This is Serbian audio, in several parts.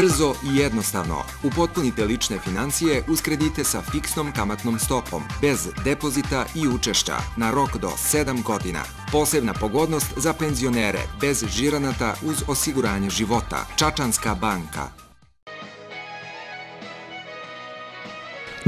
Brzo i jednostavno. Upotpunite lične financije uz kredite sa fiksnom kamatnom stopom, bez depozita i učešća, na rok do 7 godina. Posebna pogodnost za penzionere, bez žiranata uz osiguranje života. Čačanska banka.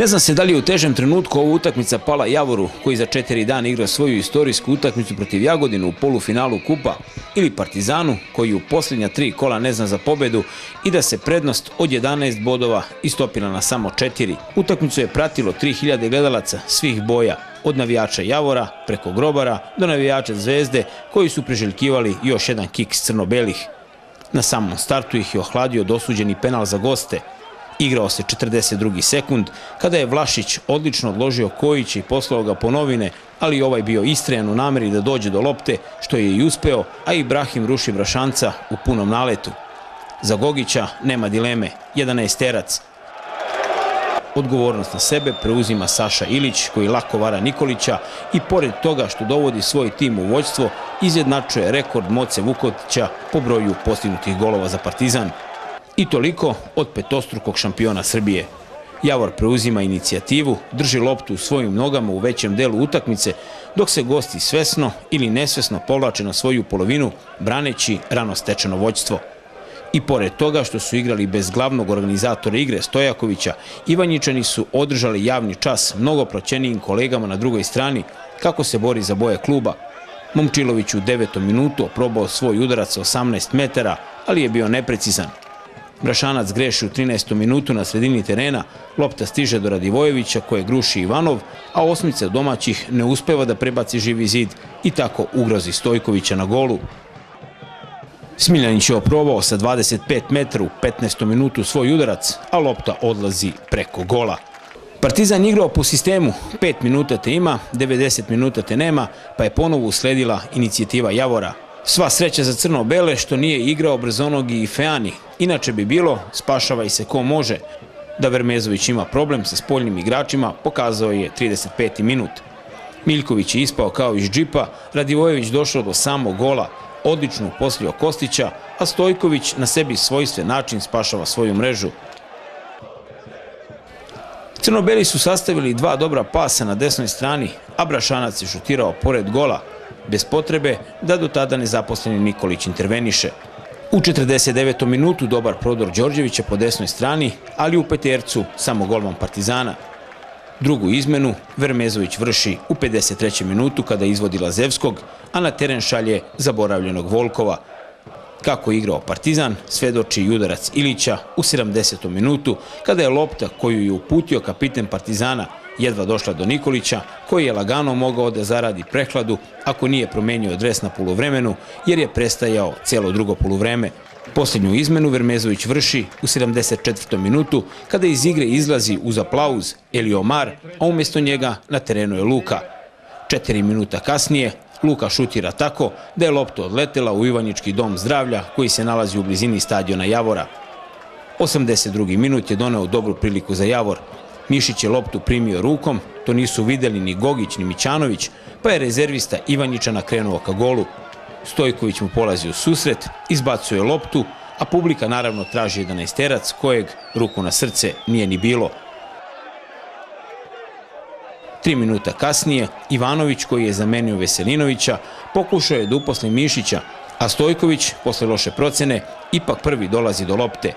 Ne znam se da li je u težem trenutku ova utakmica pala Javoru, koji za četiri dana igra svoju istorijsku utakmicu protiv Jagodinu u polufinalu Kupa, ili Partizanu, koji u posljednja tri kola ne zna za pobedu i da se prednost od 11 bodova istopila na samo četiri. Utakmicu je pratilo 3000 gledalaca svih boja, od navijača Javora preko Grobara do navijača Zvezde koji su priželjkivali još jedan kiks crno-belih. Na samom startu ih je ohladio dosuđeni penal za goste, Igrao se 42. sekund, kada je Vlašić odlično odložio Kojića i poslao ga po novine, ali ovaj bio istrajan u nameri da dođe do lopte, što je i uspeo, a Ibrahim ruši Brašanca u punom naletu. Za Gogića nema dileme, 11 terac. Odgovornost na sebe preuzima Saša Ilić, koji lako vara Nikolića i pored toga što dovodi svoj tim u vođstvo, izjednačuje rekord Moce Vukotića po broju postignutih golova za Partizan. I toliko od petostrukog šampiona Srbije. Javor preuzima inicijativu, drži loptu u svojim nogama u većem delu utakmice, dok se gosti svesno ili nesvesno povlače na svoju polovinu, braneći rano stečeno vođstvo. I pored toga što su igrali bez glavnog organizatora igre Stojakovića, Ivanjičani su održali javni čas mnogo proćenijim kolegama na drugoj strani kako se bori za boje kluba. Momčilović u devetom minutu oprobao svoj udarac 18 metara, ali je bio neprecizan. Brašanac greši u 13. minutu na sredini terena, lopta stiže do Radivojevića koje gruši Ivanov, a osmica domaćih ne uspeva da prebaci živi zid i tako ugrozi Stojkovića na golu. Smiljanić je oprobao sa 25 metara u 15. minutu svoj udarac, a lopta odlazi preko gola. Partizan igrao po sistemu 5 minuta te ima, 90 minuta te nema, pa je ponovo usledila inicijativa Javora. Sva sreća za crno-bele što nije igrao Brzonogi i Feani, inače bi bilo spašava i se ko može. Da Vermezović ima problem sa spoljnim igračima pokazao je 35. minut. Miljković je ispao kao iz džipa, Radivojević došao do samog gola, odlično uposlio Kostića, a Stojković na sebi svojstven način spašava svoju mrežu. Crnobeli su sastavili dva dobra pasa na desnoj strani, a Brašanac je šutirao pored gola, bez potrebe da do tada nezaposleni Nikolić interveniše. U 49. minutu dobar prodor Đorđevića po desnoj strani, ali u petercu samo golman Partizana. Drugu izmenu Vermezović vrši u 53. minutu kada izvodi Lazevskog, a na teren šalje zaboravljenog Volkova. Kako je igrao Partizan, svedoči i udarac Ilića u 70. minutu kada je lopta koju je uputio kapiten Partizana jedva došla do Nikolića, koji je lagano mogao da zaradi prehladu ako nije promenio dres na poluvremenu, jer je prestajao celo drugo poluvreme. Posljednju izmenu Vermezović vrši u 74. minutu kada iz igre izlazi uz aplauz Eli Omar, a umjesto njega na terenu je Luka. Četiri minuta kasnije Luka šutira tako da je lopta odletela u Ivanjički dom zdravlja koji se nalazi u blizini stadiona Javora. 82. minut je doneo dobru priliku za Javor, Mišić je loptu primio rukom, to nisu videli ni Gogić ni Mićanović, pa je rezervista Ivanjića nakrenuo ka golu. Stojković mu polazi u susret, izbacuje loptu, a publika naravno traži 11 terac kojeg, ruku na srce, nije ni bilo. Tri minuta kasnije, Ivanović, koji je zamenio Veselinovića, pokušao je da uposli Mišića, a Stojković, posle loše procene, ipak prvi dolazi do lopte,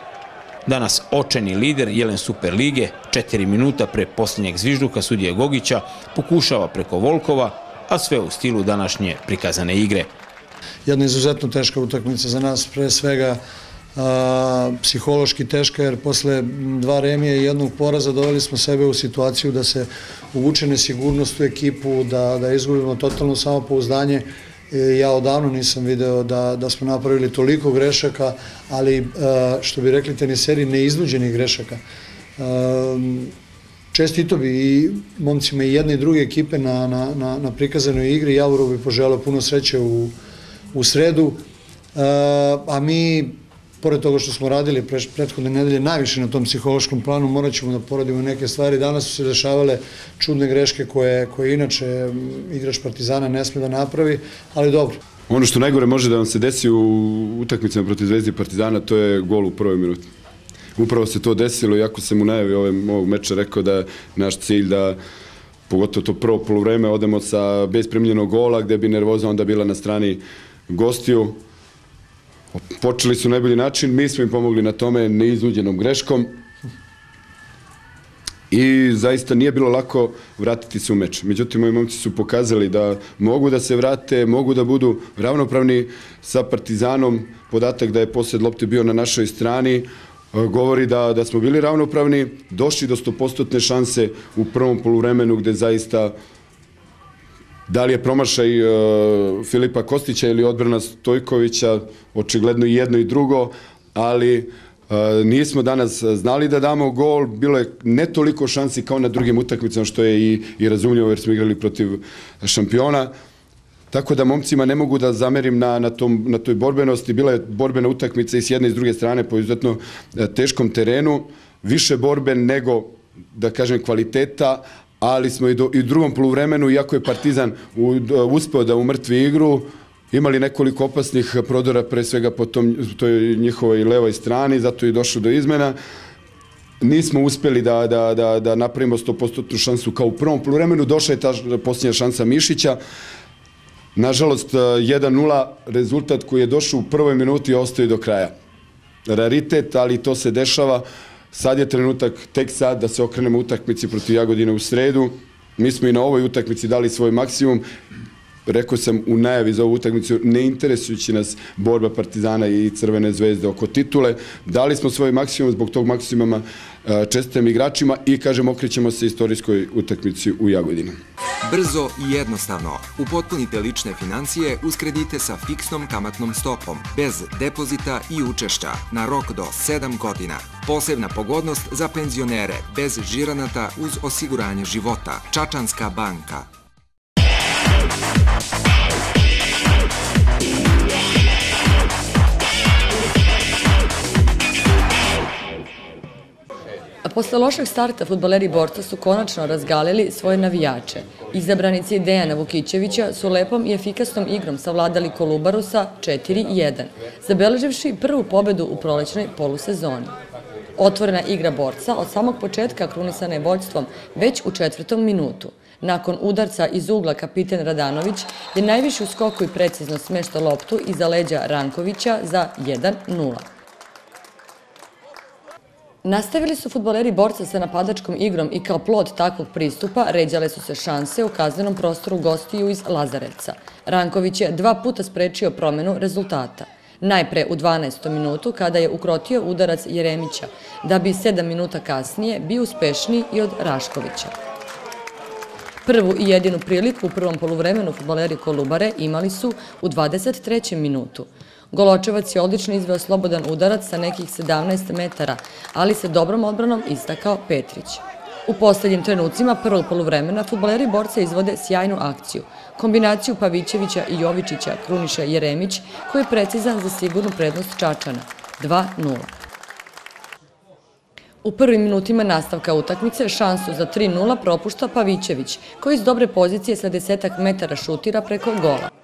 Danas očeni lider Jelen Superlige, četiri minuta pre posljednjeg zvižduka sudije Gogića, pokušava preko Volkova, a sve u stilu današnje prikazane igre. Jedna izuzetno teška utakmica za nas, pre svega psihološki teška, jer posle dva remije i jednog poraza doveli smo sebe u situaciju da se uvuče nesigurnost u ekipu, da, da izgubimo totalno samopouzdanje, ja odavno nisam video da, da smo napravili toliko grešaka, ali e, što bi rekli teniseri, neiznuđenih grešaka. E, čestito bi i momcima i jedne i druge ekipe na, na, na, na prikazanoj igri. Javoro bi poželao puno sreće u, u sredu, a mi pored toga što smo radili prethodne nedelje najviše na tom psihološkom planu, morat ćemo da poradimo neke stvari. Danas su se dešavale čudne greške koje, koje inače igrač Partizana ne sme da napravi, ali dobro. Ono što najgore može da vam se desi u utakmicama protiv Zvezdi Partizana, to je gol u prvoj minuti. upravo se to desilo, iako sam u najavi ovog meča rekao da naš cilj da pogotovo to prvo polovreme odemo sa bez primljenog gola, gde bi nervoza onda bila na strani gostiju. Počeli su najbolji način, mi smo im pomogli na tome neiznuđenom greškom i zaista nije bilo lako vratiti se u meč. Međutim, moji momci su pokazali da mogu da se vrate, mogu da budu ravnopravni sa Partizanom. Podatak da je posled lopte bio na našoj strani, govori da, da smo bili ravnopravni, došli do 100% šanse u prvom poluvremenu gde zaista da li je promašaj uh, Filipa Kostića ili odbrana Stojkovića, očigledno i jedno i drugo, ali uh, nismo danas znali da damo gol, bilo je ne toliko šansi kao na drugim utakmicama, što je i, i razumljivo jer smo igrali protiv šampiona. Tako da momcima ne mogu da zamerim na, na, tom, na toj borbenosti. Bila je borbena utakmica i s jedne i s druge strane po izuzetno e, teškom terenu. Više borbe nego, da kažem, kvaliteta, ali smo i, do, i u drugom poluvremenu, iako je Partizan u, uspeo da umrtvi igru, imali nekoliko opasnih prodora, pre svega po tom, toj njihovoj levoj strani, zato je došlo do izmena. Nismo uspeli da, da, da, da napravimo 100% šansu kao u prvom poluvremenu, došla je ta posljednja šansa Mišića, Nažalost, 1-0 e, rezultat koji je došao u prvoj minuti ostaje do kraja. Raritet, ali to se dešava. Sad je trenutak, tek sad, da se okrenemo utakmici protiv Jagodine u sredu. Mi smo i na ovoj utakmici dali svoj maksimum rekao sam u najavi za ovu utakmicu, ne interesujući nas borba Partizana i Crvene zvezde oko titule, dali smo svoj maksimum, zbog tog maksimuma e, čestitam igračima i kažem okrećemo se istorijskoj utakmici u Jagodini. Brzo i jednostavno upotpunite lične financije uz kredite sa fiksnom kamatnom stopom, bez depozita i učešća, na rok do 7 godina. Posebna pogodnost za penzionere, bez žiranata uz osiguranje života. Čačanska banka. Posle lošeg starta futbaleri borca su konačno razgalili svoje navijače. Izabranici Dejana Vukićevića su lepom i efikasnom igrom savladali Kolubaru sa 4-1, zabeleživši prvu pobedu u prolećnoj polusezoni. Otvorena igra borca od samog početka krunisana je vođstvom već u četvrtom minutu. Nakon udarca iz ugla kapiten Radanović je najviše u skoku i precizno smešta loptu iza leđa Rankovića za 1-0. Nastavili su futboleri borca sa napadačkom igrom i kao plod takvog pristupa ređale su se šanse u kaznenom prostoru gostiju iz Lazarevca. Ranković je dva puta sprečio promenu rezultata. Najpre u 12. minutu kada je ukrotio udarac Jeremića, da bi 7 minuta kasnije bio uspešniji i od Raškovića. Prvu i jedinu priliku u prvom poluvremenu futboleri Kolubare imali su u 23. minutu. Goločevac je odlično izveo slobodan udarac sa nekih 17 metara, ali se dobrom odbranom istakao Petrić. U poslednjim trenucima prvog poluvremena futboleri borca izvode sjajnu akciju. Kombinaciju Pavićevića i Jovičića kruniša Jeremić, koji je precizan za sigurnu prednost Čačana. 2-0. U prvim minutima nastavka utakmice šansu za 3-0 propušta Pavićević, koji iz dobre pozicije sa desetak metara šutira preko gola.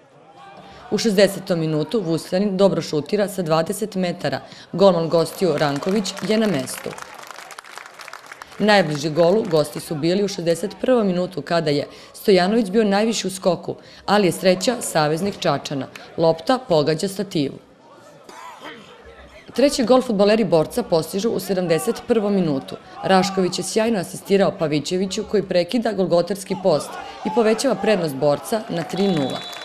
U 60. minutu Vuslanin dobro šutira sa 20 metara. Golman gostiju Ranković je na mestu. Najbliži golu gosti su bili u 61. minutu kada je Stojanović bio najviši u skoku, ali je sreća saveznik Čačana. Lopta pogađa stativu. Treći gol futboleri borca postižu u 71. minutu. Rašković je sjajno asistirao Pavićeviću koji prekida golgotarski post i povećava prednost borca na 3-0.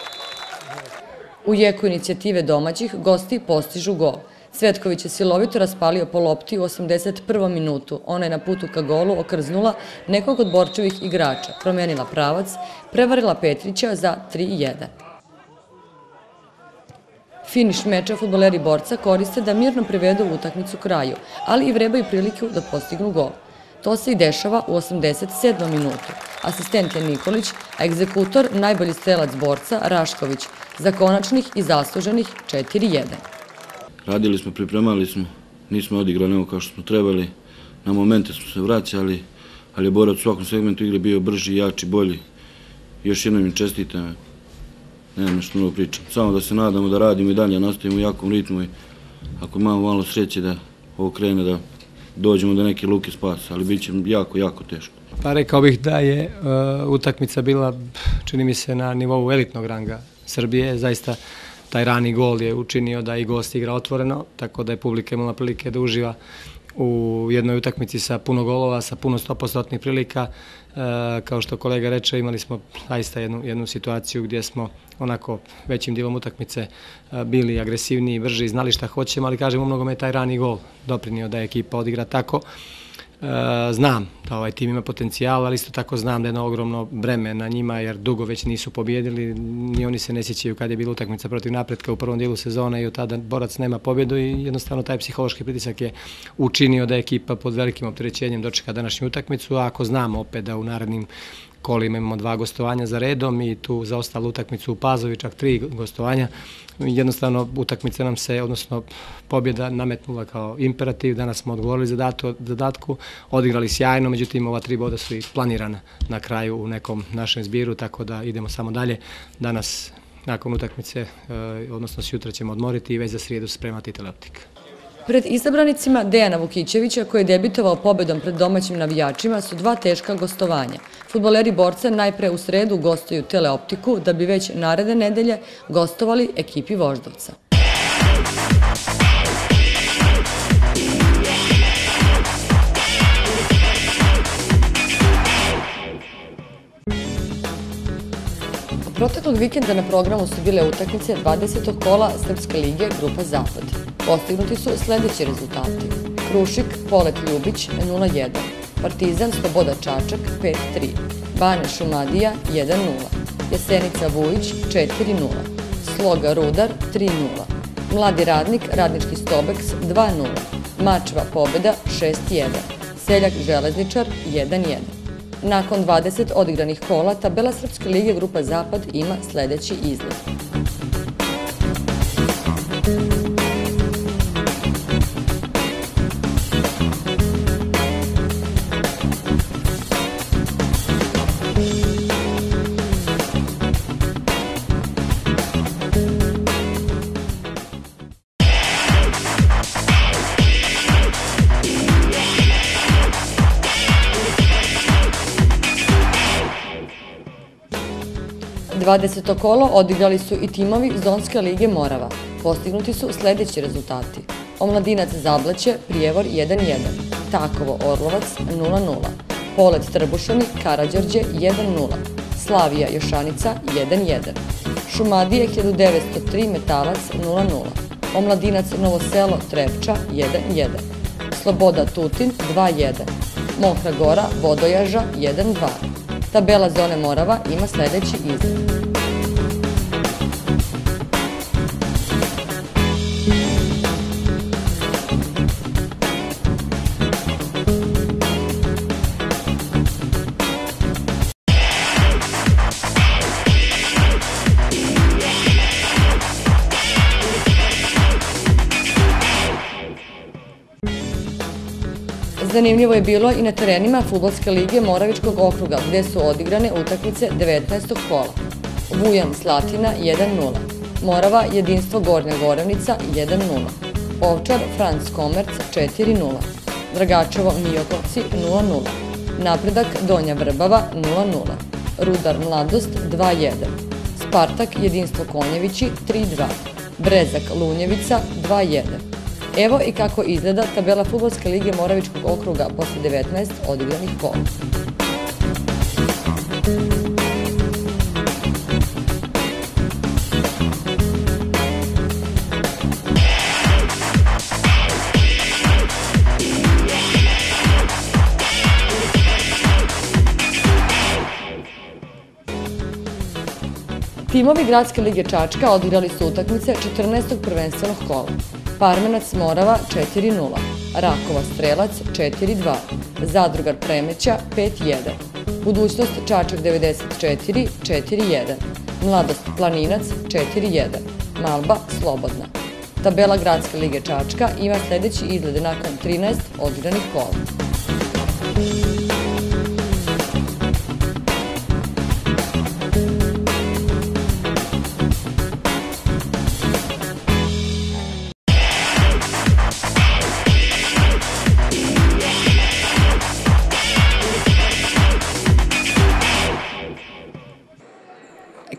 U jeku inicijative domaćih gosti postižu gol. Svetković je silovito raspalio po lopti u 81. minutu. Ona je na putu ka golu okrznula nekog od borčevih igrača, promenila pravac, prevarila Petrića za 3-1. Finiš meča futboleri borca koriste da mirno privedu utakmicu kraju, ali i vrebaju priliku da postignu gol. To se i dešava u 87. minutu. Asistent je Nikolić, a egzekutor najbolji strelac borca Rašković, za konačnih i zasluženih 4-1. Radili smo, pripremali smo, nismo odigrali nego kao što smo trebali, na momente smo se vraćali, ali je borac u svakom segmentu igre bio brži, jači, bolji. Još jednom im čestitam, nemam nešto mnogo pričam. Samo da se nadamo da radimo i dalje, nastavimo u jakom ritmu i ako imamo malo sreće da ovo krene da dođemo do neke luke spasa, ali bit će jako, jako teško. Pa rekao bih da je uh, utakmica bila, čini mi se, na nivou elitnog ranga Srbije, zaista taj rani gol je učinio da i gost igra otvoreno, tako da je publika imala prilike da uživa u jednoj utakmici sa puno golova, sa puno 100% prilika. E, kao što kolega reče, imali smo zaista jednu, jednu situaciju gdje smo onako većim dijelom utakmice e, bili agresivniji, brži, znali šta hoćemo, ali kažem, u mnogome je taj rani gol doprinio da je ekipa odigra tako. E, znam da ovaj tim ima potencijal, ali isto tako znam da je jedno ogromno breme na njima, jer dugo već nisu pobjedili, ni oni se ne sjećaju kad je bila utakmica protiv napretka u prvom dijelu sezone i od tada borac nema pobjedu i jednostavno taj psihološki pritisak je učinio da je ekipa pod velikim opterećenjem dočeka današnju utakmicu, a ako znamo opet da u narednim kolima imamo dva gostovanja za redom i tu za ostalu utakmicu u Pazovi čak tri gostovanja. Jednostavno utakmica nam se, odnosno pobjeda nametnula kao imperativ, danas smo odgovorili zadatu, zadatku, odigrali sjajno, međutim ova tri boda su i planirana na kraju u nekom našem zbiru, tako da idemo samo dalje. Danas nakon utakmice, eh, odnosno sutra ćemo odmoriti i već za srijedu spremati teleoptika. Pred izabranicima Dejana Vukićevića, koji je debitovao pobedom pred domaćim navijačima, su dva teška gostovanja. Futboleri borca najpre u sredu gostuju teleoptiku, da bi već naredne nedelje gostovali ekipi Voždovca. Proteklog vikenda na programu su bile utakmice 20. kola Srpske lige Grupa Zapad. Postignuti su sledeći rezultati. Krušik, Polet Ljubić 0-1, Partizan Sloboda Čačak 5-3, Bane Šumadija 1-0, Jesenica Vujić 4-0, Sloga Rudar 3-0, Mladi radnik Radnički Stobeks 2-0, Mačva Pobeda 6-1, Seljak Železničar 1-1. Nakon 20 odigranih kola, tabela Srpske lige Grupa Zapad ima sledeći izgled. 20. kolo odigrali su i timovi Zonske lige Morava. Postignuti su sledeći rezultati. Omladinac Zablaće, Prijevor 1-1, Takovo Orlovac 0-0, Polet Trbušani, Karadžorđe 1-0, Slavija Jošanica 1-1, Šumadije 1903 Metalac 0-0, Omladinac Novo selo Trepča 1-1, Sloboda Tutin 2-1, Mokra Gora Vodojaža 1-2, Tabela zone Morava ima sledeći izgled. Zanimljivo je bilo i na terenima Futbolske lige Moravičkog okruga, gde su odigrane utakmice 19. kola. Vujan Slatina 1-0, Morava Jedinstvo Gornja Goravnica 1-0, Ovčar Franc Komerc 4-0, Dragačevo Mijokovci 0-0, Napredak Donja Vrbava 0-0, Rudar Mladost 2-1, Spartak Jedinstvo Konjevići 3-2, Brezak Lunjevica 2-1. Evo i kako izgleda tabela Futbolske lige Moravičkog okruga posle 19 odigranih kola. Timovi Gradske lige Čačka odigrali su utakmice 14. prvenstvenog kola. Parmenac Morava 4-0, Rakova Strelac 4-2, Zadrugar Premeća 5-1, Budućnost Čačak 94 4-1, Mladost Planinac 4-1, Malba Slobodna. Tabela Gradske lige Čačka ima sledeći izgled nakon 13 odigranih kola.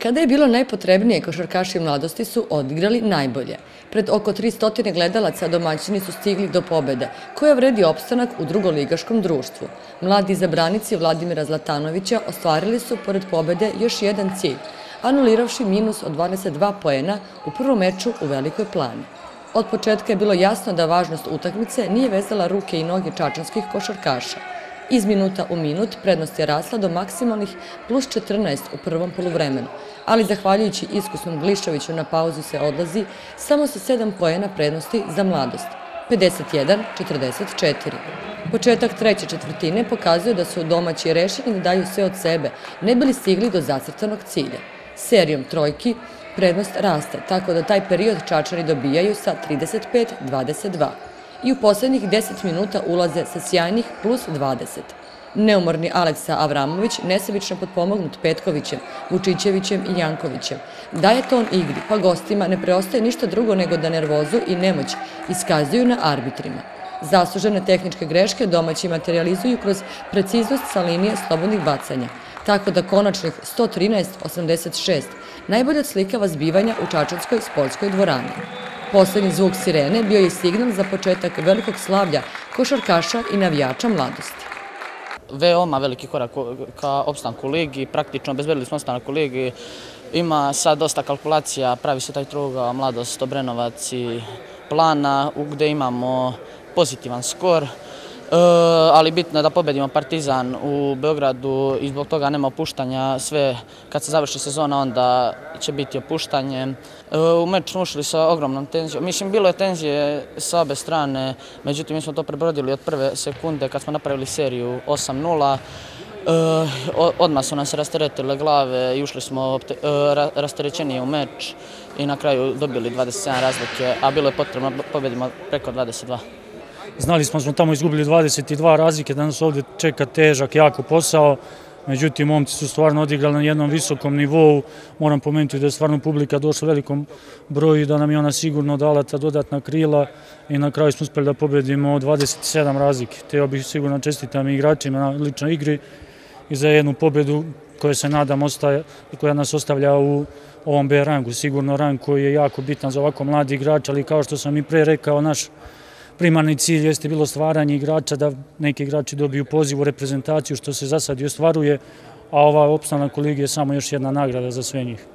Kada je bilo najpotrebnije, košarkaši mladosti su odigrali najbolje. Pred oko 300 gledalaca domaćini su stigli do pobede, koja vredi opstanak u drugoligaškom društvu. Mladi zabranici Vladimira Zlatanovića ostvarili su, pored pobede, još jedan cilj, anuliravši minus od 22 poena u prvom meču u Velikoj plani. Od početka je bilo jasno da važnost utakmice nije vezala ruke i noge čačanskih košarkaša. Iz minuta u minut prednost je rasla do maksimalnih plus 14 u prvom polovremenu, ali zahvaljujući iskusnom Glišoviću na pauzu se odlazi samo sa 7 pojena prednosti za mladost, 51-44. Početak treće četvrtine pokazuje da su domaći rešeni da daju sve od sebe, ne bili stigli do zacrtanog cilja. Serijom trojki prednost raste, tako da taj period Čačani dobijaju sa 35-22 i u poslednjih 10 minuta ulaze sa sjajnih plus 20. Neumorni Aleksa Avramović, nesebično potpomognut Petkovićem, Vučićevićem i Jankovićem, daje ton igri, pa gostima ne preostaje ništa drugo nego da nervozu i nemoć iskazuju na arbitrima. Zaslužene tehničke greške domaći materializuju kroz preciznost sa linije slobodnih bacanja, tako da konačnih 113-86 najbolje odslikava zbivanja u Čačanskoj sportskoj dvorani. Poslednji zvuk sirene bio je signal za početak velikog slavlja košarkaša i navijača mladosti. Veoma veliki korak ka opstanku ligi, praktično obezbedili smo opstanak u ligi. Ima sad dosta kalkulacija, pravi se taj truga Mladost, Obrenovac i Plana, gde imamo pozitivan skor. E, ali bitno je da pobedimo Partizan u Beogradu i zbog toga nema opuštanja. Sve kad se završi sezona onda će biti opuštanje. E, u meč smo ušli sa ogromnom tenzijom. Mislim, bilo je tenzije sa obe strane, međutim mi smo to prebrodili od prve sekunde kad smo napravili seriju 8-0. E, odmah su nas rasteretile glave i ušli smo rasterećenije u meč i na kraju dobili 27 razlike, a bilo je potrebno da pobedimo preko 22. Znali smo da smo tamo izgubili 22 razlike, da nas ovde čeka težak, jako posao. Međutim, momci su stvarno odigrali na jednom visokom nivou. Moram pomenuti da je stvarno publika došla velikom broju i da nam je ona sigurno dala ta dodatna krila i na kraju smo uspeli da pobedimo 27 razlike. Teo bih sigurno čestitam i igračima na ličnoj igri i za jednu pobedu koja se nadam ostaje, koja nas ostavlja u ovom B rangu. Sigurno rang koji je jako bitan za ovako mladi igrač, ali kao što sam i pre rekao, naš primarni cilj jeste bilo stvaranje igrača, da neki igrači dobiju poziv u reprezentaciju, što se za sad i ostvaruje, a ova opstanak u je samo još jedna nagrada za sve njih.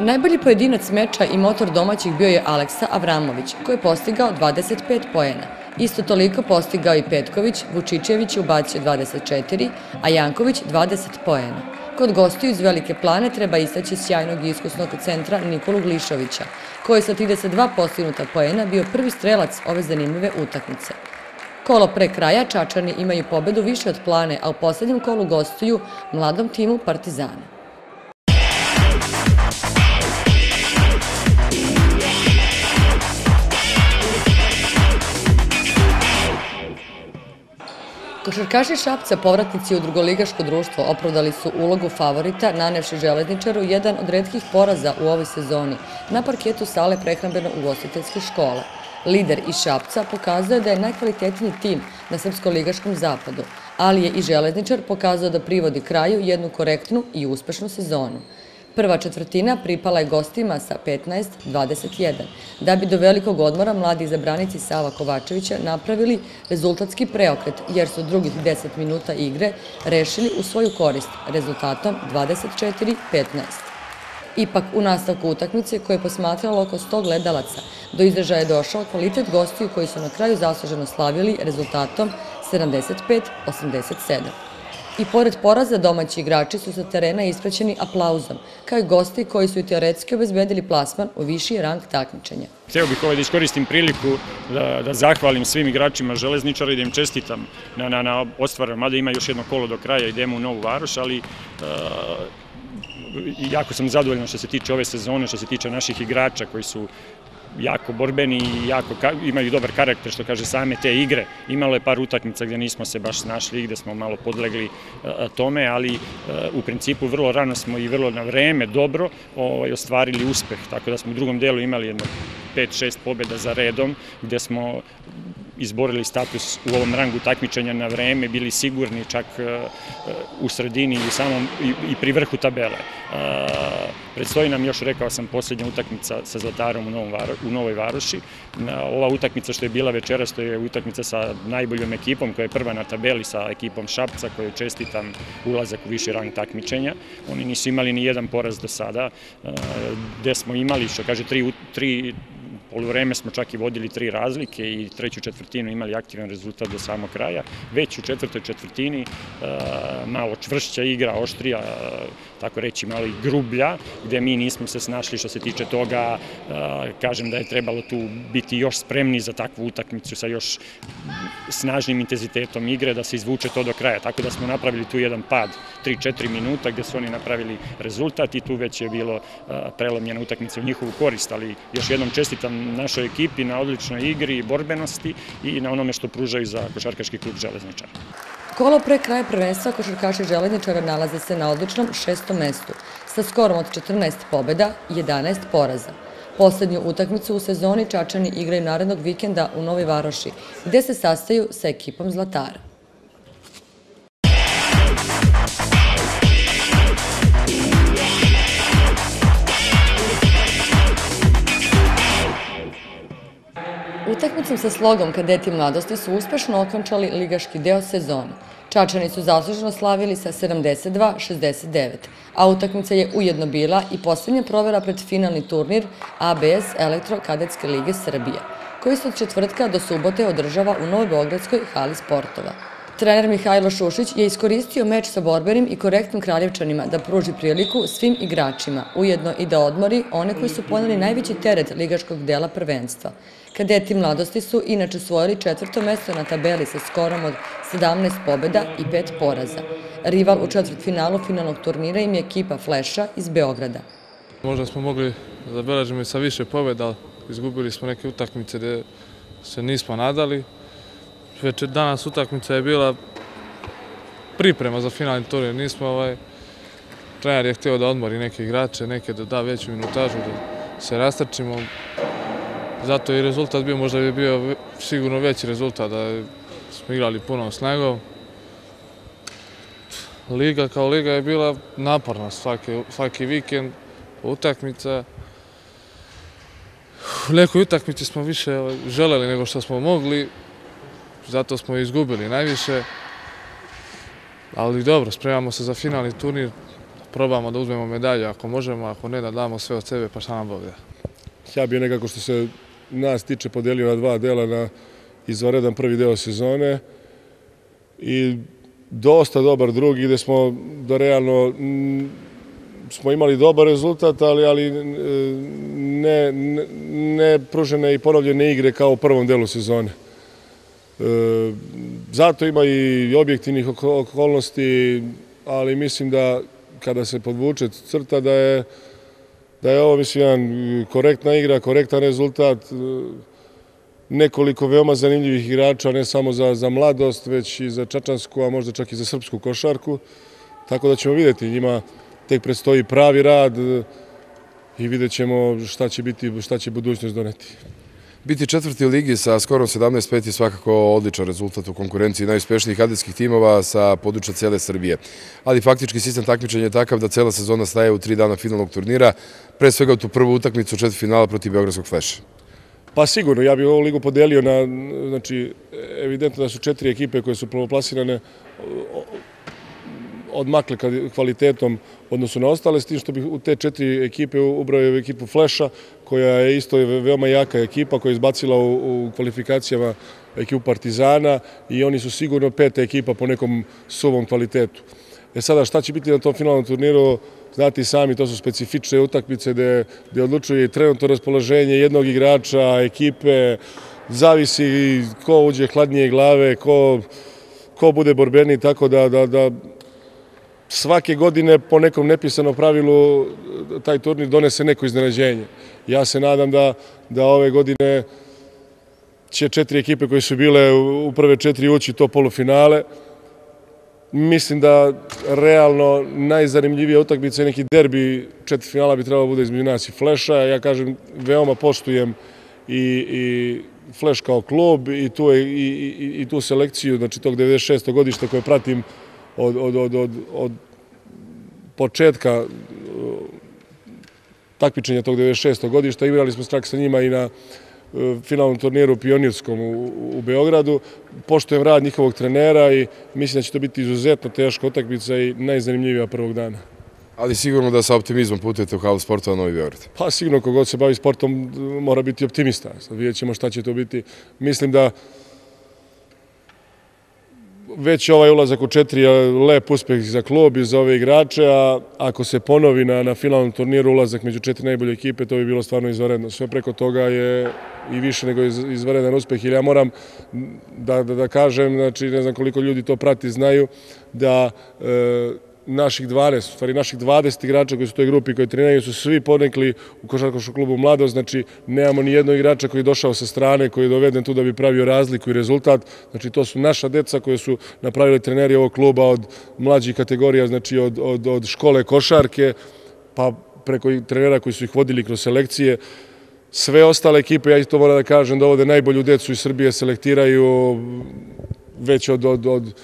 Najbolji pojedinac meča i motor domaćih bio je Aleksa Avramović, koji je postigao 25 pojena. Isto toliko postigao i Petković, Vučićević ubacio 24, a Janković 20 pojena. Kod gostiju iz Velike plane treba istaći sjajnog i iskusnog centra Nikolu Glišovića, koji je sa 32 postignuta poena bio prvi strelac ove zanimljive utakmice. Kolo pre kraja Čačani imaju pobedu više od plane, a u poslednjem kolu gostuju mladom timu Partizana. Košarkaši Šapca, povratnici u drugoligaško društvo, opravdali su ulogu favorita, nanevši železničaru jedan od redkih poraza u ovoj sezoni na parketu sale prehrambeno-ugostiteljske škole. Lider iz Šapca pokazao da je najkvalitetniji tim na Srpsko-ligaškom zapadu, ali je i železničar pokazao da privodi kraju jednu korektnu i uspešnu sezonu. Prva četvrtina pripala je gostima sa 15-21, da bi do velikog odmora mladi izabranici Sava Kovačevića napravili rezultatski preokret, jer su drugih 10 minuta igre rešili u svoju korist rezultatom 24-15. Ipak, u nastavku utakmice koje je posmatralo oko 100 gledalaca, do izražaja je došao kvalitet gostiju koji su na kraju zasluženo slavili rezultatom 75-87. I pored poraza domaći igrači su sa terena ispraćeni aplauzom, kao i gosti koji su i teoretski obezbedili plasman u viši rang takmičenja. Hteo bih ovaj da iskoristim priliku da, da zahvalim svim igračima železničara i da im čestitam na, na, na mada ima još jedno kolo do kraja, idemo u Novu Varoš, ali uh, jako sam zadovoljan što se tiče ove sezone, što se tiče naših igrača koji su jako borbeni i jako, imaju dobar karakter, što kaže same te igre. Imalo je par utakmica gde nismo se baš snašli, gde smo malo podlegli tome, ali u principu vrlo rano smo i vrlo na vreme dobro ovaj, ostvarili uspeh, tako da smo u drugom delu imali jedno 5-6 pobjeda za redom, gde smo izborili status u ovom rangu takmičenja na vreme, bili sigurni čak u sredini i, samom, i, pri vrhu tabele. Predstoji nam još, rekao sam, posljednja utakmica sa Zlatarom u, Novom u Novoj Varoši. Ova utakmica što je bila večeras, to je utakmica sa najboljom ekipom koja je prva na tabeli sa ekipom Šapca koju čestitam ulazak u viši rang takmičenja. Oni nisu imali ni jedan poraz do sada, gde smo imali, što kaže, tri, tri polovreme smo čak i vodili tri razlike i treću četvrtinu imali aktivan rezultat do samog kraja. Već u četvrtoj četvrtini e, malo čvršća igra, oštrija, tako reći malo i grublja, gde mi nismo se snašli što se tiče toga, e, kažem da je trebalo tu biti još spremni za takvu utakmicu sa još snažnim intenzitetom igre, da se izvuče to do kraja. Tako da smo napravili tu jedan pad 3-4 minuta gde su oni napravili rezultat i tu već je bilo e, prelomljena utakmica u njihovu korist, ali još jednom čestitam našoj ekipi na odličnoj igri i borbenosti i na onome što pružaju za košarkaški klub Železničara. Kolo pre kraja prvenstva košarkaši Železničara nalaze se na odličnom šestom mestu, sa skorom od 14 pobjeda i 11 poraza. Poslednju utakmicu u sezoni Čačani igraju narednog vikenda u Novi Varoši, gde se sastaju sa ekipom Zlatara. Utakmicom sa slogom kadeti mladosti su uspešno okončali ligaški deo sezone. Čačani su zasluženo slavili sa 72-69, a utakmica je ujedno bila i poslednja provera pred finalni turnir ABS Elektro-Kadetske lige Srbije, koji se od četvrtka do subote održava u Novoj Beogradskoj hali sportova. Trener Mihajlo Šušić je iskoristio meč sa borbenim i korektnim kraljevčanima da pruži priliku svim igračima, ujedno i da odmori one koji su poneli najveći teret ligaškog dela prvenstva. Kadeti mladosti su inače svojili četvrto mesto na tabeli sa skorom od 17 pobjeda i 5 poraza. Rival u četvrtfinalu finalnog turnira im je ekipa Fleša iz Beograda. Možda smo mogli da zabeležimo i sa više pobjeda, izgubili smo neke utakmice gde se nismo nadali. Već danas utakmica je bila priprema za finalni turnir. Nismo, ovaj, trener je htio da odmori neke igrače, neke da da veću minutažu, da se rastrčimo. Zato i rezultat bio, možda bi bio sigurno veći rezultat, da smo igrali punom snagom. Liga kao liga je bila naporna svaki, svaki vikend, utakmica. U nekoj utakmici smo više želeli nego što smo mogli, zato smo izgubili najviše. Ali dobro, spremamo se za finalni turnir, probamo da uzmemo medalju ako možemo, ako ne da damo sve od sebe, pa šta nam Bog da. Ja bih nekako što se nas tiče podelio na dva dela na izvaredan prvi deo sezone i dosta dobar drugi gde smo da realno smo imali dobar rezultat, ali, ali ne, ne, ne pružene i ponovljene igre kao u prvom delu sezone. E, zato ima i objektivnih okolnosti, ali mislim da kada se podvuče crta da je da je ovo, mislim, jedan korektna igra, korektan rezultat, nekoliko veoma zanimljivih igrača, ne samo za, za mladost, već i za čačansku, a možda čak i za srpsku košarku. Tako da ćemo videti, njima tek predstoji pravi rad i vidjet ćemo šta će biti, šta će budućnost doneti. Biti četvrti u ligi sa skorom 17-5 je svakako odličan rezultat u konkurenciji najuspešnijih adetskih timova sa područja cele Srbije. Ali faktički sistem takmičenja je takav da cela sezona staje u tri dana finalnog turnira, pre svega u tu prvu utakmicu četiri finala protiv Beogradskog fleša. Pa sigurno, ja bih ovu ligu podelio na, znači, evidentno da su četiri ekipe koje su prvoplasirane odmakle kvalitetom odnosu na ostale, s tim što bih u te četiri ekipe ubrao ekipu Fleša, koja je isto veoma jaka ekipa, koja je izbacila u, kvalifikacijama ekipu Partizana i oni su sigurno peta ekipa po nekom suvom kvalitetu. E sada šta će biti na tom finalnom turniru, znati sami, to su specifične utakmice gde, gde odlučuje i trenutno raspoloženje jednog igrača, ekipe, zavisi ko uđe hladnije glave, ko, ko bude borbeni, tako da, da, da svake godine po nekom nepisanom pravilu taj turnir donese neko iznenađenje. Ja se nadam da, da ove godine će četiri ekipe koje su bile u prve četiri ući to polufinale. Mislim da realno najzanimljivija utakmica je neki derbi četiri finala bi trebalo bude između nas i Fleša. Ja kažem, veoma poštujem i, i Flash kao klub i tu, je, i, i, i tu selekciju, znači tog 96. godišta koje pratim od, od, od, od, od početka uh, takmičenja tog 96. godišta. Igrali smo strak sa njima i na uh, finalnom turniru pionirskom u, u Beogradu. Poštojem rad njihovog trenera i mislim da će to biti izuzetno teška utakmica i najzanimljivija prvog dana. Ali sigurno da sa optimizmom putujete u halu sportova Novi Beograd. Pa sigurno kogod se bavi sportom mora biti optimista. Sad vidjet ćemo šta će to biti. Mislim da već ovaj ulazak u četiri je lep uspeh za klub i za ove igrače, a ako se ponovi na, na finalnom turniru ulazak među četiri najbolje ekipe, to bi bilo stvarno izvaredno. Sve preko toga je i više nego iz, izvaredan uspeh, ili ja moram da, da, da kažem, znači ne znam koliko ljudi to prati, znaju da e, naših 12, u stvari naših 20 igrača koji su u toj grupi koji treniraju su svi ponekli u košarkaškom klubu Mladost, znači nemamo ni jednog igrača koji je došao sa strane, koji je doveden tu da bi pravio razliku i rezultat, znači to su naša deca koje su napravili treneri ovog kluba od mlađih kategorija, znači od, od, od škole košarke, pa preko trenera koji su ih vodili kroz selekcije, sve ostale ekipe, ja to moram da kažem, dovode najbolju decu iz Srbije, selektiraju već od, od, od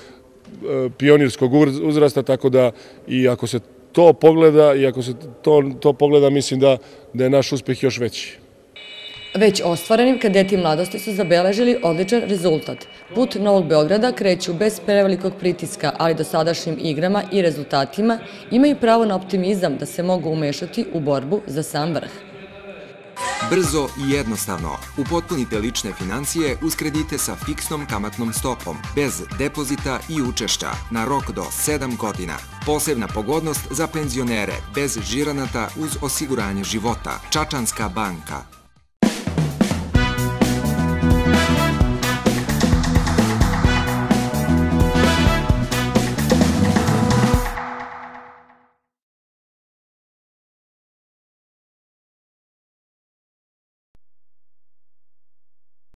pionirskog uzrasta, tako da i ako se to pogleda i ako se to, to pogleda, mislim da, da je naš uspeh još veći. Već ostvarenim kadeti mladosti su zabeležili odličan rezultat. Put Novog Beograda kreću bez prevelikog pritiska, ali do sadašnjim igrama i rezultatima imaju pravo na optimizam da se mogu umešati u borbu za sam vrh. Brzo i jednostavno upotpunite lične financije uz kredite sa fiksnom kamatnom stopom, bez depozita i učešća, na rok do 7 godina. Posebna pogodnost za penzionere, bez žiranata uz osiguranje života. Čačanska banka.